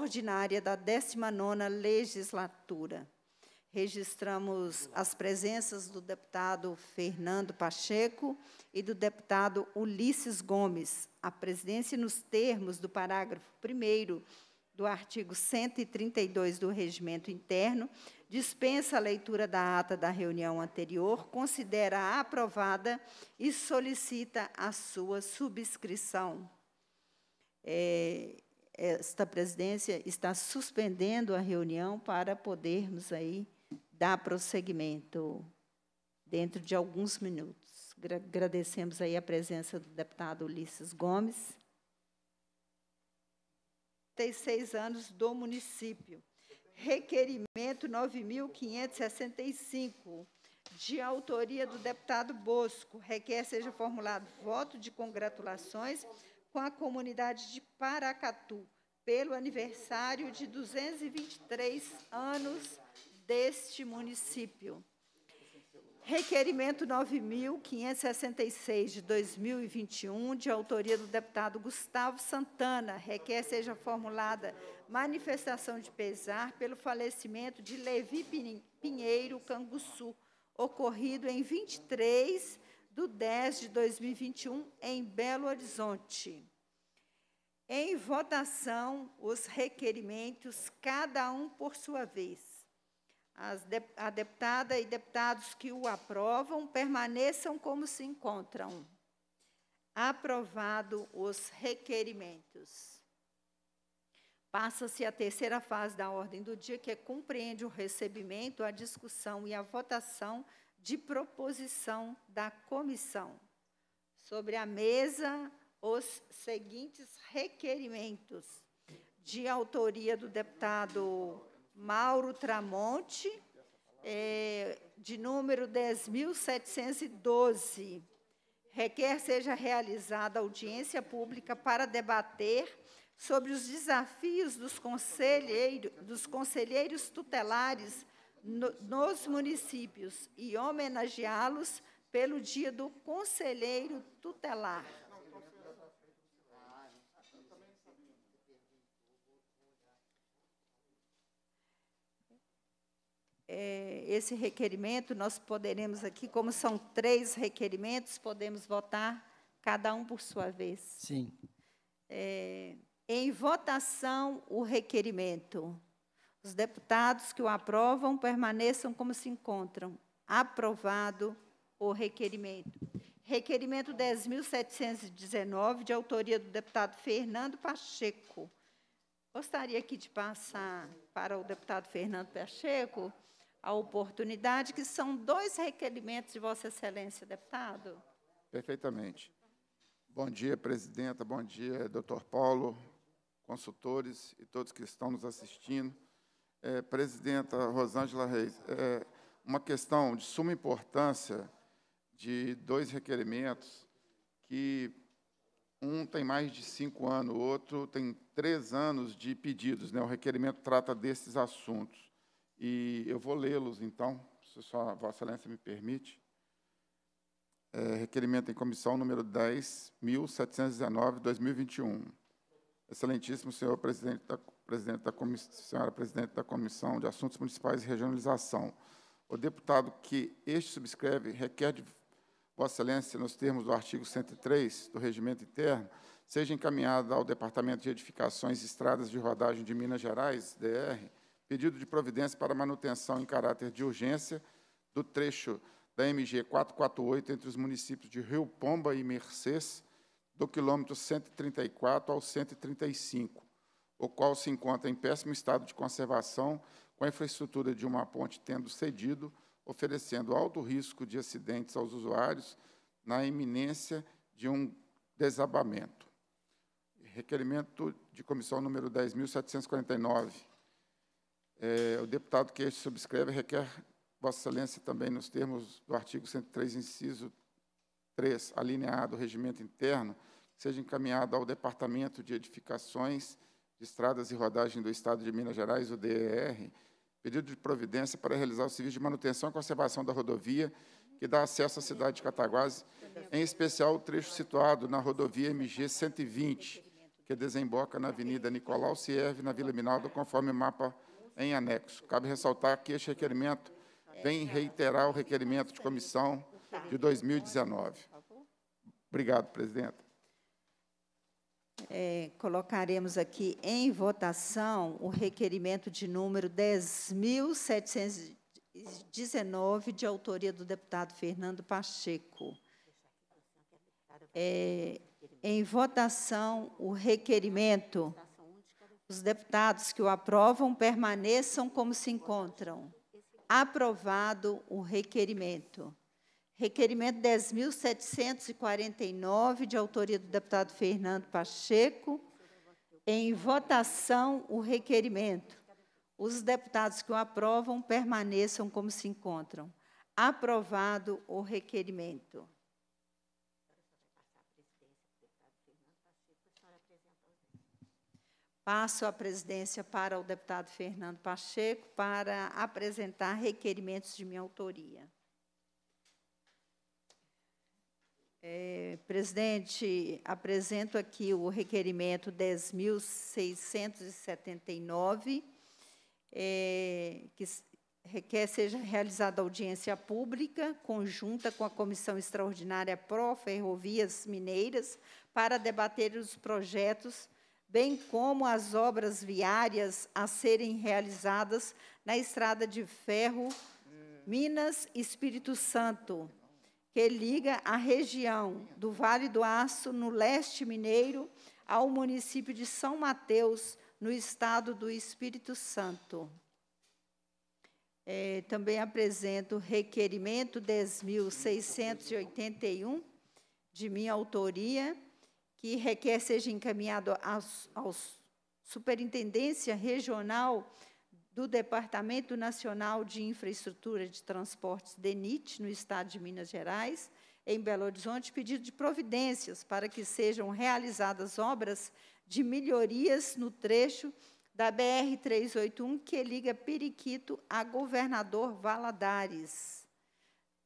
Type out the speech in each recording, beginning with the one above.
ordinária da 19ª legislatura. Registramos as presenças do deputado Fernando Pacheco e do deputado Ulisses Gomes. A presidência, nos termos do parágrafo 1 do artigo 132 do Regimento Interno, dispensa a leitura da ata da reunião anterior, considera aprovada e solicita a sua subscrição. É, esta presidência está suspendendo a reunião para podermos aí dar prosseguimento dentro de alguns minutos. Agradecemos aí a presença do deputado Ulisses Gomes. 36 anos do município. Requerimento 9.565, de autoria do deputado Bosco. Requer seja formulado voto de congratulações com a comunidade de Paracatu pelo aniversário de 223 anos deste município. Requerimento 9.566 de 2021, de autoria do deputado Gustavo Santana, requer seja formulada manifestação de pesar pelo falecimento de Levi Pinheiro Canguçu, ocorrido em 23 de 10 de 2021, em Belo Horizonte. Em votação, os requerimentos, cada um por sua vez. De, a deputada e deputados que o aprovam permaneçam como se encontram. Aprovado os requerimentos. Passa-se a terceira fase da ordem do dia, que compreende o recebimento, a discussão e a votação de proposição da comissão. Sobre a mesa, os seguintes requerimentos, de autoria do deputado Mauro Tramonte, é, de número 10.712. Requer seja realizada audiência pública para debater sobre os desafios dos, conselheiro, dos conselheiros tutelares no, nos municípios e homenageá-los pelo Dia do Conselheiro Tutelar. é, esse requerimento, nós poderemos aqui, como são três requerimentos, podemos votar cada um por sua vez. Sim. É, em votação, o requerimento. Os deputados que o aprovam permaneçam como se encontram. Aprovado o requerimento. Requerimento 10.719, de autoria do deputado Fernando Pacheco. Gostaria aqui de passar para o deputado Fernando Pacheco a oportunidade, que são dois requerimentos de Vossa Excelência, deputado. Perfeitamente. Bom dia, presidenta. Bom dia, doutor Paulo, consultores e todos que estão nos assistindo. É, presidenta Rosângela Reis, é uma questão de suma importância de dois requerimentos que um tem mais de cinco anos, o outro tem três anos de pedidos. Né? O requerimento trata desses assuntos. E eu vou lê-los, então, se sua Vossa Excelência me permite. É, requerimento em comissão número 10.719-2021. Excelentíssimo senhor presidente da, presidente da senhora presidente da Comissão de Assuntos Municipais e Regionalização, o deputado que este subscreve requer de Vossa Excelência, nos termos do artigo 103 do Regimento Interno, seja encaminhado ao Departamento de Edificações e Estradas de Rodagem de Minas Gerais, DR, pedido de providência para manutenção em caráter de urgência do trecho da MG 448 entre os municípios de Rio Pomba e Mercês, do quilômetro 134 ao 135, o qual se encontra em péssimo estado de conservação, com a infraestrutura de uma ponte tendo cedido, oferecendo alto risco de acidentes aos usuários na iminência de um desabamento. Requerimento de comissão número 10.749, é, o deputado que este subscreve requer Vossa Excelência também, nos termos do artigo 103, inciso 3, alineado ao regimento interno, seja encaminhado ao Departamento de Edificações de Estradas e Rodagem do Estado de Minas Gerais, o DER, pedido de providência para realizar o serviço de manutenção e conservação da rodovia que dá acesso à cidade de Cataguases, em especial o trecho situado na rodovia MG 120, que desemboca na Avenida Nicolau Sierve, na Vila Minaldo, conforme o mapa em anexo. Cabe ressaltar que este requerimento vem reiterar o requerimento de comissão de 2019. Obrigado, presidente. É, colocaremos aqui em votação o requerimento de número 10.719, de autoria do deputado Fernando Pacheco. É, em votação, o requerimento. Os deputados que o aprovam permaneçam como se encontram. Aprovado o requerimento. Requerimento 10.749, de autoria do deputado Fernando Pacheco. Em votação, o requerimento. Os deputados que o aprovam permaneçam como se encontram. Aprovado o requerimento. Passo a presidência para o deputado Fernando Pacheco para apresentar requerimentos de minha autoria. É, presidente, apresento aqui o requerimento 10.679, é, que requer seja realizada audiência pública conjunta com a Comissão Extraordinária Pró Ferrovias Mineiras para debater os projetos, bem como as obras viárias a serem realizadas na estrada de ferro Minas Espírito Santo, que liga a região do Vale do Aço, no leste mineiro, ao município de São Mateus, no estado do Espírito Santo. É, também apresento requerimento 10.681, de minha autoria, que requer seja encaminhado aos Superintendência Regional do Departamento Nacional de Infraestrutura de Transportes, DENIT, no estado de Minas Gerais, em Belo Horizonte, pedido de providências para que sejam realizadas obras de melhorias no trecho da BR-381, que liga Periquito a Governador Valadares.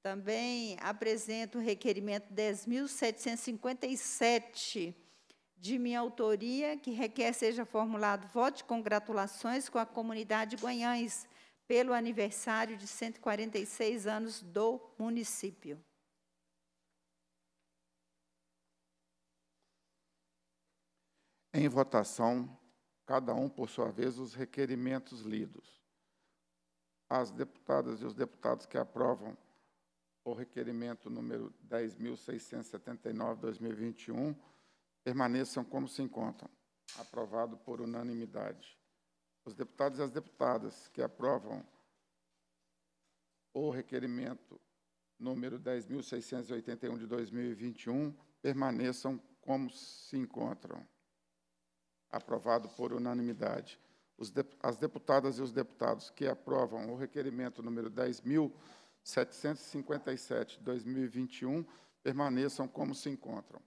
Também apresento o requerimento 10.757, de minha autoria, que requer seja formulado voto de congratulações com a comunidade Guanhães pelo aniversário de 146 anos do município. Em votação, cada um, por sua vez, os requerimentos lidos. As deputadas e os deputados que aprovam o requerimento número 10.679-2021 permaneçam como se encontram. Aprovado por unanimidade. Os deputados e as deputadas que aprovam o requerimento número 10.681 de 2021 permaneçam como se encontram. Aprovado por unanimidade. De, as deputadas e os deputados que aprovam o requerimento número 10.757 de 2021 permaneçam como se encontram.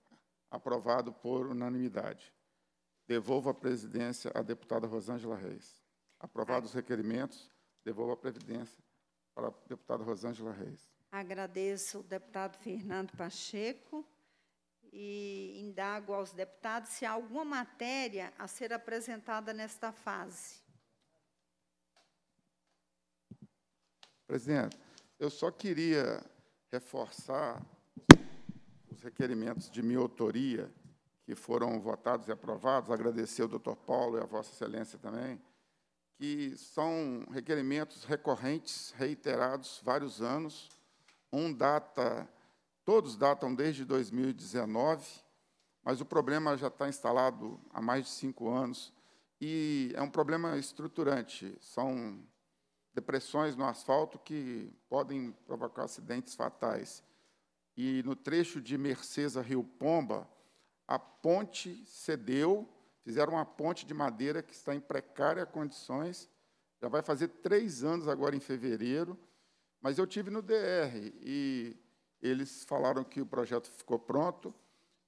Aprovado por unanimidade. Devolvo a presidência à deputada Rosângela Reis. Aprovados os requerimentos, devolvo a presidência para a deputada Rosângela Reis. Agradeço o deputado Fernando Pacheco e indago aos deputados se há alguma matéria a ser apresentada nesta fase. Presidente, eu só queria reforçar os requerimentos de minha autoria, que foram votados e aprovados, agradecer ao doutor Paulo e a Vossa Excelência também, que são requerimentos recorrentes, reiterados, vários anos. Um data, todos datam desde 2019, mas o problema já está instalado há mais de cinco anos e é um problema estruturante. São depressões no asfalto que podem provocar acidentes fatais e no trecho de Mercesa Rio Pomba, a ponte cedeu, fizeram uma ponte de madeira que está em precárias condições, já vai fazer três anos agora em fevereiro, mas eu tive no DR e eles falaram que o projeto ficou pronto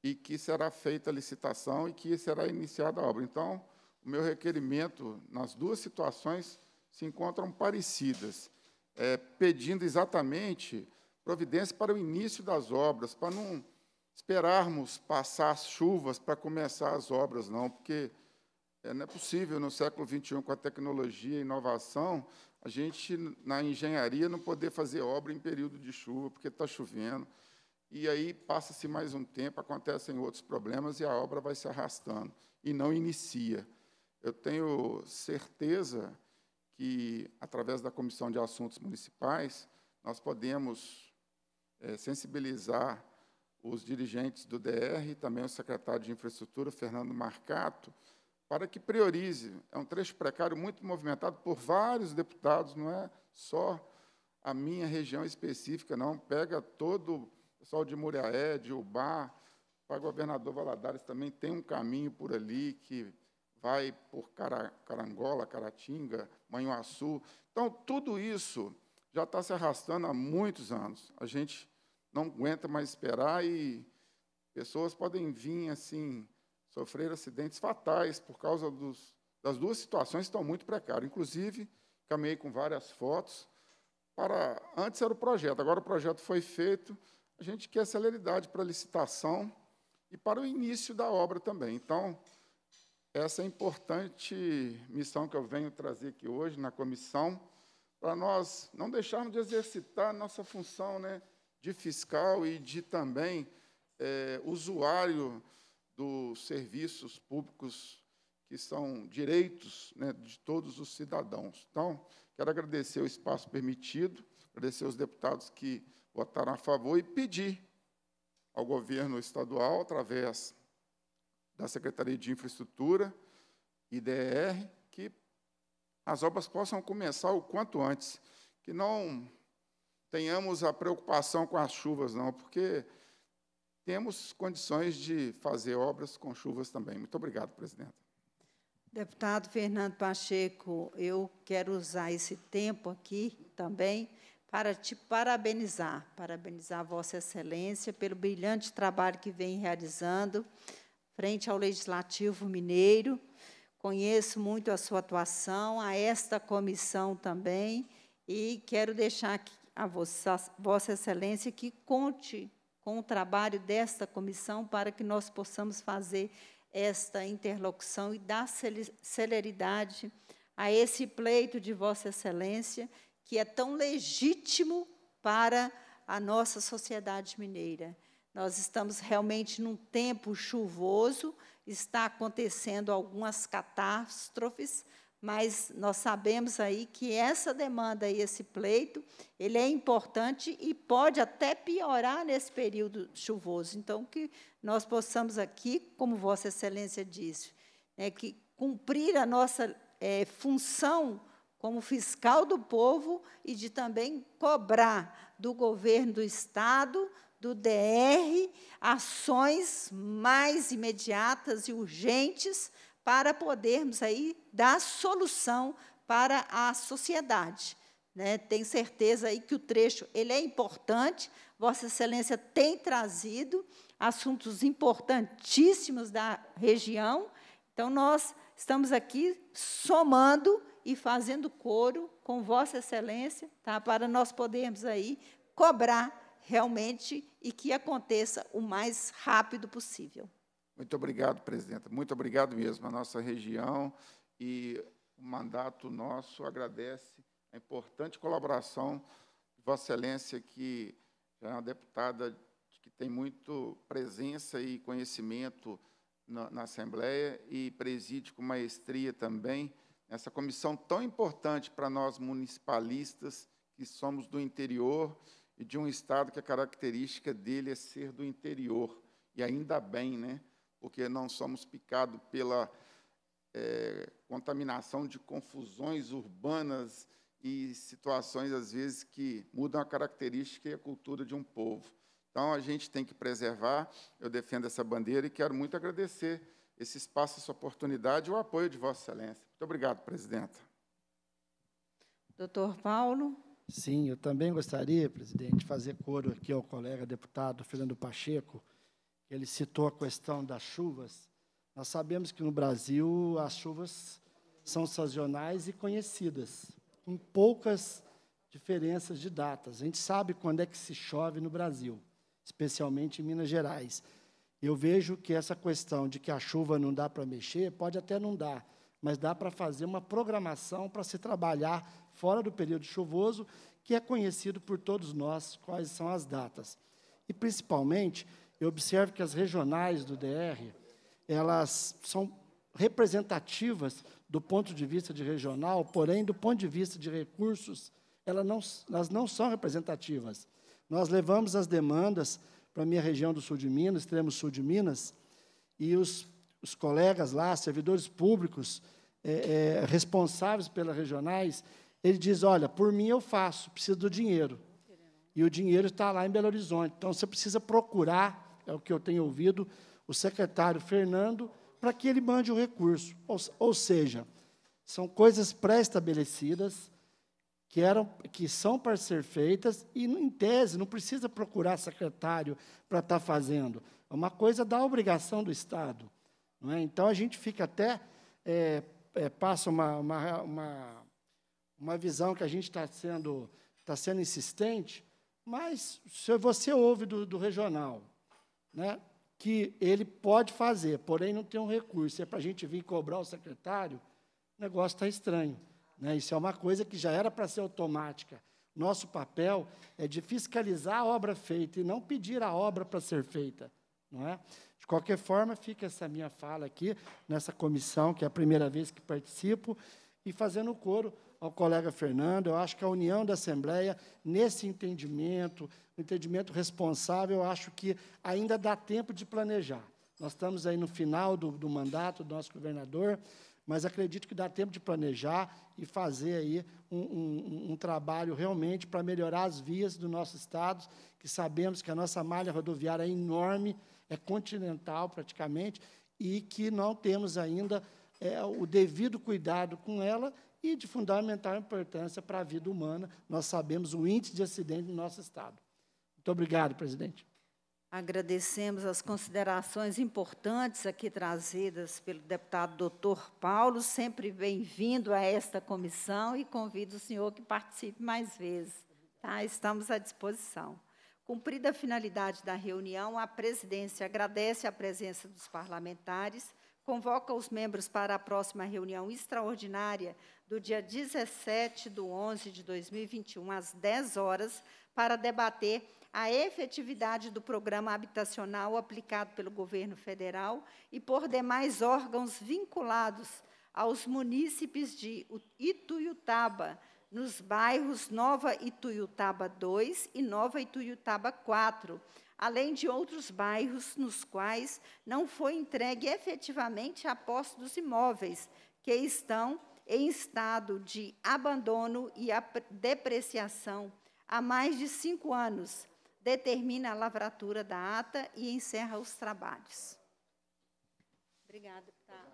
e que será feita a licitação e que será iniciada a obra. Então, o meu requerimento nas duas situações se encontram parecidas, é, pedindo exatamente providência para o início das obras, para não esperarmos passar as chuvas para começar as obras, não, porque é, não é possível, no século XXI, com a tecnologia e inovação, a gente, na engenharia, não poder fazer obra em período de chuva, porque está chovendo. E aí passa-se mais um tempo, acontecem outros problemas e a obra vai se arrastando e não inicia. Eu tenho certeza que, através da Comissão de Assuntos Municipais, nós podemos é, sensibilizar os dirigentes do DR, também o secretário de Infraestrutura, Fernando Marcato, para que priorize. É um trecho precário muito movimentado por vários deputados, não é só a minha região específica, não. Pega todo o pessoal de Muriaé, de Ubá, para o governador Valadares também tem um caminho por ali que vai por Carangola, Caratinga, Manhuaçu. Então, tudo isso já está se arrastando há muitos anos. A gente não aguenta mais esperar e pessoas podem vir assim sofrer acidentes fatais por causa dos, das duas situações que estão muito precárias. Inclusive, caminhei com várias fotos. Para antes era o projeto, agora o projeto foi feito. A gente quer celeridade para a licitação e para o início da obra também. Então, essa é a importante missão que eu venho trazer aqui hoje na comissão, para nós não deixarmos de exercitar nossa função, né, de fiscal e de também é, usuário dos serviços públicos que são direitos né, de todos os cidadãos. Então, quero agradecer o espaço permitido, agradecer os deputados que votaram a favor e pedir ao governo estadual, através da Secretaria de Infraestrutura, IDR, as obras possam começar o quanto antes, que não tenhamos a preocupação com as chuvas, não, porque temos condições de fazer obras com chuvas também. Muito obrigado, presidente. Deputado Fernando Pacheco, eu quero usar esse tempo aqui também para te parabenizar, parabenizar Vossa Excelência pelo brilhante trabalho que vem realizando frente ao Legislativo Mineiro. Conheço muito a sua atuação, a esta comissão também, e quero deixar a Vossa, Vossa Excelência que conte com o trabalho desta comissão para que nós possamos fazer esta interlocução e dar celeridade a esse pleito de Vossa Excelência, que é tão legítimo para a nossa sociedade mineira. Nós estamos realmente num tempo chuvoso, está acontecendo algumas catástrofes, mas nós sabemos aí que essa demanda e esse pleito, ele é importante e pode até piorar nesse período chuvoso. Então, que nós possamos aqui, como Vossa Excelência disse, né, que cumprir a nossa é, função como fiscal do povo e de também cobrar do governo do Estado, do DR, ações mais imediatas e urgentes para podermos aí dar solução para a sociedade. Né? Tenho certeza aí que o trecho ele é importante, Vossa Excelência tem trazido assuntos importantíssimos da região, então nós estamos aqui somando e fazendo coro com Vossa Excelência, tá? para nós podermos aí cobrar realmente e que aconteça o mais rápido possível. Muito obrigado, presidenta. Muito obrigado mesmo. A nossa região e o mandato nosso agradece a importante colaboração de Vossa Excelência, que já é uma deputada que tem muito presença e conhecimento na, na Assembleia e preside com maestria também essa comissão tão importante para nós municipalistas que somos do interior e de um estado que a característica dele é ser do interior. E ainda bem, né? porque não somos picados pela é, contaminação de confusões urbanas e situações, às vezes, que mudam a característica e a cultura de um povo. Então, a gente tem que preservar, eu defendo essa bandeira e quero muito agradecer esse espaço, essa oportunidade e o apoio de Vossa Excelência. Muito obrigado, presidenta. Doutor Paulo. Sim, eu também gostaria, presidente, de fazer coro aqui ao colega deputado Fernando Pacheco, ele citou a questão das chuvas. Nós sabemos que no Brasil as chuvas são sazonais e conhecidas, com poucas diferenças de datas. A gente sabe quando é que se chove no Brasil. especialmente em Minas Gerais. Eu vejo que essa questão de que a chuva não dá para mexer, pode até não dar, mas dá para fazer uma programação para se trabalhar fora do período chuvoso, que é conhecido por todos nós quais são as datas. E, principalmente, eu observo que as regionais do DR, elas são representativas do ponto de vista de regional, porém, do ponto de vista de recursos, elas não, elas não são representativas. Nós levamos as demandas para a minha região do sul de Minas, extremo sul de Minas, e os, os colegas lá, servidores públicos, é, é, responsáveis pelas regionais, ele diz, olha, por mim eu faço, preciso do dinheiro. E o dinheiro está lá em Belo Horizonte. Então, você precisa procurar, é o que eu tenho ouvido, o secretário Fernando, para que ele mande o recurso. Ou, ou seja, são coisas pré-estabelecidas, que, eram, que são para ser feitas, e, em tese, não precisa procurar secretário para estar tá fazendo. É uma coisa da obrigação do Estado. É? Então, a gente fica até, é, é, passa uma, uma, uma, uma visão que a gente está sendo, tá sendo insistente, mas se você ouve do, do regional, né, que ele pode fazer, porém não tem um recurso, é para a gente vir cobrar o secretário, o negócio está estranho. Né? Isso é uma coisa que já era para ser automática. Nosso papel é de fiscalizar a obra feita e não pedir a obra para ser feita. Não é? De qualquer forma, fica essa minha fala aqui, nessa comissão, que é a primeira vez que participo, e fazendo coro ao colega Fernando, eu acho que a união da Assembleia, nesse entendimento, um entendimento responsável, eu acho que ainda dá tempo de planejar. Nós estamos aí no final do, do mandato do nosso governador, mas acredito que dá tempo de planejar e fazer aí um, um, um trabalho realmente para melhorar as vias do nosso estado, que sabemos que a nossa malha rodoviária é enorme, é continental praticamente, e que não temos ainda é, o devido cuidado com ela e de fundamental importância para a vida humana. Nós sabemos o índice de acidente no nosso estado. Muito obrigado, presidente. Agradecemos as considerações importantes aqui trazidas pelo deputado doutor Paulo, sempre bem-vindo a esta comissão e convido o senhor que participe mais vezes. Tá? Estamos à disposição. Cumprida a finalidade da reunião, a presidência agradece a presença dos parlamentares, convoca os membros para a próxima reunião extraordinária do dia 17 de 11 de 2021, às 10 horas, para debater a efetividade do programa habitacional aplicado pelo governo federal e por demais órgãos vinculados aos munícipes de Ituiutaba, nos bairros Nova Ituiutaba 2 e Nova Ituiutaba 4, além de outros bairros nos quais não foi entregue efetivamente a posse dos imóveis, que estão em estado de abandono e depreciação há mais de cinco anos, determina a lavratura da ata e encerra os trabalhos. Obrigada, deputado.